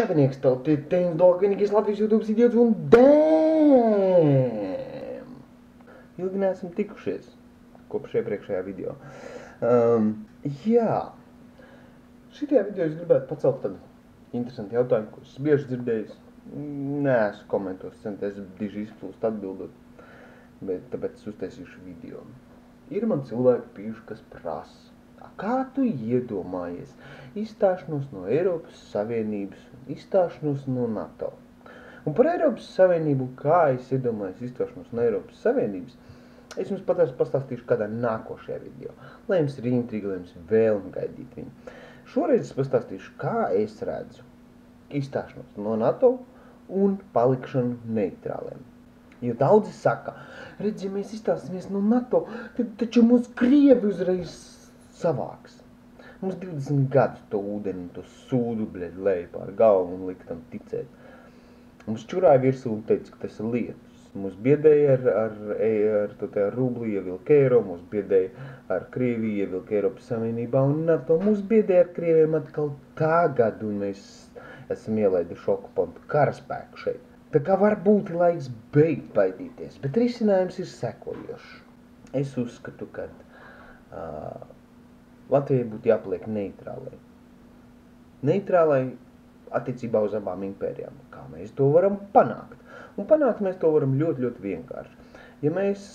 Čavinieks, tev te teņas dolga vienīgais Latvijas YouTube idiots un dēm! Ilgi neesam tikušies kopš iepriekšējā video. Um, jā, šitajā video es gribētu pacelt tādu interesantu jautājumu, ko es bieži dzirdējis. Nē, esmu komentos centies diži izplūst atbildot, bet tāpēc es uztaisīšu video. Ir man cilvēki pīši, kas prasa. Kā tu iedomājies izstāšanos no Eiropas Savienības un izstāšanos no NATO? Un par Eiropas Savienību, kā es iedomājos izstāšanos no Eiropas Savienības, es jums patās pastāstīšu kādā nākošajā video, lai jums ir intriga, lai jums vēlme gaidīt viņu. Šoreiz es pastāstīšu, kā es redzu izstāšanos no NATO un palikšanu neitrāliem. Jo daudzi saka, redz, ja mēs izstāsimies no NATO, tad taču mūs Krievi uzreiz savāks. Mums 20 gadus to ūdeni, to sūdu, bļeļ, lej pār galvu un likt tam ticēt. Mums čurāja virsū un teica, ka tas ir lietus. Mūs biedēja ar, ar, ar to tā rubli ievilk eiro, mūs biedēja ar Krieviju ievilk Eiropas Savienībā un NATO. Mūs biedēja ar Krieviem atkal tagad un mēs esam ielaiduši okupantu karaspēku šeit. Tā kā varbūt laiks beigt baidīties, bet risinājums ir sekojošs. Es uzskatu, ka uh, Latvijai būtu jāpaliek neitrālai. Neitrālai attiecībā uz abām impērijām. Kā mēs to varam panākt? Un panākt mēs to varam ļoti, ļoti vienkārši. Ja mēs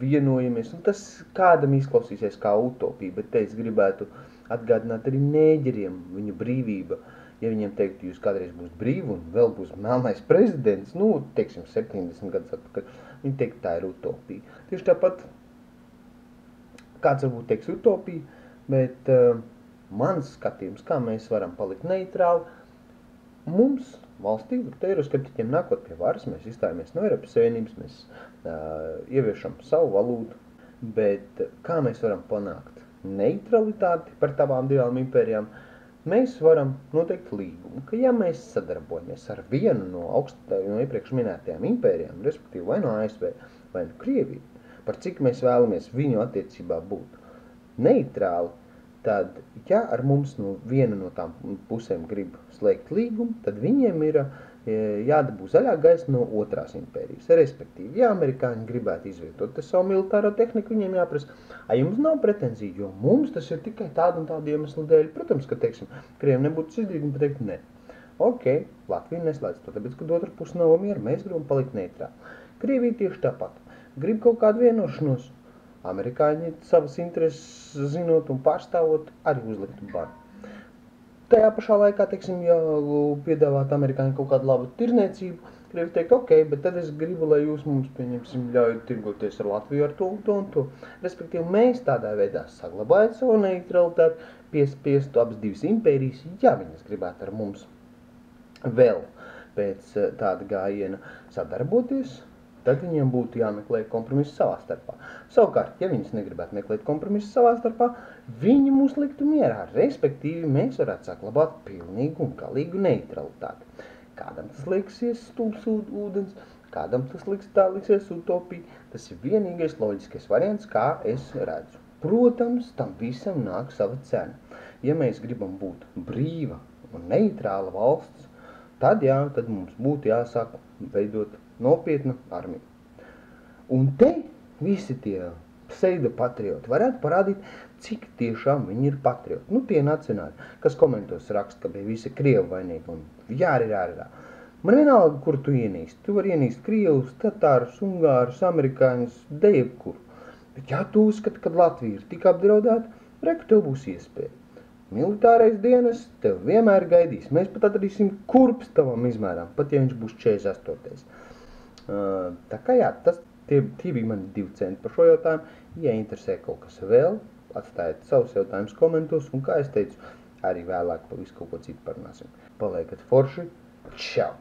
vienojamies, un tas kādam izklausīsies kā utopija, bet te es gribētu atgādināt arī nēģeriem viņu brīvība. Ja viņiem teikt, jūs kādreiz būs brīvi un vēl būs melnais prezidents, nu, teiksim, 70 gadus atpakaļ, viņi teikt, tā ir utopija. Tieši tāpat kāds varbūt teiks utopija, bet uh, mans skatījums, kā mēs varam palikt neitrāli, mums valstī, eiroskeptiķiem nākot pie varas, mēs izstājamies no Eiropas Savienības, mēs uh, ieviešam savu valūtu, bet kā mēs varam panākt neutralitāti par tavām divām impērijām, mēs varam noteikt līgumu, ka ja mēs sadarbojamies ar vienu no, augstā, no iepriekš minētajām impērijām, respektīvi vai no ASV vai no Krieviju, par cik mēs vēlamies viņu attiecībā būt neitrāli, tad, ja ar mums no viena no tām pusēm grib slēgt līgumu, tad viņiem ir e, jādabū zaļā gaisa no otrās impērijas. Respektīvi, ja amerikāņi gribētu izvietot savu militāro tehniku, viņiem jāprasa, a jums nav pretenzija, jo mums tas ir tikai tāda un tāda iemesla dēļ. Protams, ka, teiksim, Krieviem nebūtu izdevīgi pateikt, ne. Ok, Latvija neslēdz to, tāpēc, kad otra puse nav miera, mēs gribam palikt neitrāli. Krievija tieši tāpat. Grib kaut kādu vienošanos, Amerikāņi savas intereses zinot un pārstāvot arī uzliktu baru. Tajā pašā laikā, teiksim, ja piedāvāt amerikāņi kaut kādu labu tirniecību, Krievi teikt, ok, bet tad es gribu, lai jūs mums, pieņemsim, ļaujat tirgoties ar Latviju ar to un to un to. Respektīvi, mēs tādā veidā saglabājot savu neutralitāti, piespiestu abas divas impērijas, ja viņas gribētu ar mums vēl pēc eh, tāda gājiena sadarboties, tad viņiem būtu jāmeklē kompromiss savā starpā. Savukārt, ja viņas negribētu meklēt kompromisu savā starpā, viņi mūs liktu mierā, respektīvi mēs varētu saglabāt pilnīgu un galīgu neutralitāti. Kādam tas liksies stulbs ūdens, kādam tas liks tā liksies utopija, tas ir vienīgais loģiskais variants, kā es redzu. Protams, tam visam nāk sava cena. Ja mēs gribam būt brīva un neitrāla valsts, tad jā, tad mums būtu jāsāk veidot nopietnu armiju. Un te visi tie pseido patrioti varētu parādīt, cik tiešām viņi ir patrioti. Nu, tie nacionāļi, kas komentos raksta, ka bija visi Krievi vainīgi un jāri, jāri, jāri. Man vienalga, kur tu ienīsti. Tu vari ienīst Krievus, Tatārus, Ungārus, Amerikāņus, dejebkuru. Bet ja tu uzskati, ka Latvija ir tik apdraudēta, reku tev būs iespēja. Militārais dienas tev vienmēr gaidīs. Mēs pat atradīsim kurps tavam izmēram, pat ja viņš būs 48. Tā kā jā, tas, tie, tie bija mani divi centi par šo jautājumu. Ja interesē kaut kas vēl, atstājiet savus jautājumus komentos, un kā es teicu, arī vēlāk pa visu kaut ko citu parunāsim. Paliekat forši, čau!